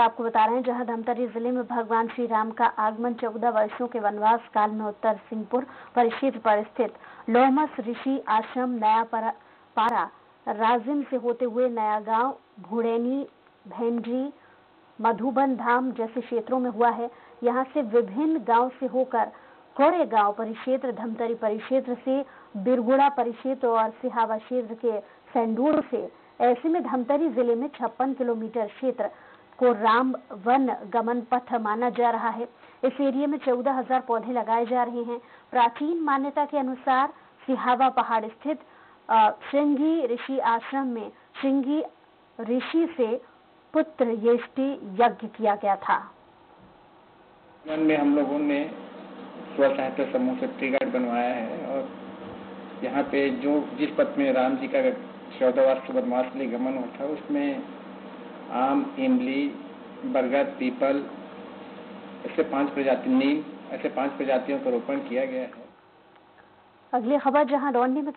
आपको बता रहे हैं, जहाँ धमतरी ज़िले में भगवान श्री राम का आगमन चौदह वर्षों के वनवास काल में उत्तर सिंहपुर परिक्षेत्र पर स्थित लोहमस ऋषि आश्रम नया पारा, राजिम से होते हुए नया गाँव भूड़ेनी भेंड्री, मधुबन धाम जैसे क्षेत्रों में हुआ है। यहाँ से विभिन्न गाँव से होकर कोरे गाँव परिक्षेत्र धमतरी परिक्षेत्र से, बिरगुड़ा परिक्षेत्र और सिहावा क्षेत्र के सेंडूर से। ऐसे में धमतरी ज़िले में छप्पन किलोमीटर क्षेत्र को राम वन गमन पथ माना जा रहा है। इस एरिया में चौदह हज़ार पौधे लगाए जा रहे हैं। प्राचीन मान्यता के अनुसार सिहावा पहाड़ स्थित श्रृंगी ऋषि आश्रम में श्रृंगी ऋषि से पुत्र येष्टि यज्ञ किया गया था। में हम लोगों ने स्व सहायता समूह से ट्री गार्ड बनवाया है और यहाँ पे जो जिस पथ में राम जी का चौदह वर्ष वनवास गमन हुआ था, उसमें आम, इमली, बरगद, पीपल, ऐसे पाँच प्रजाति, नीम, ऐसे पाँच प्रजातियों का रोपण किया गया है। अगली खबर जहाँ रौंडी में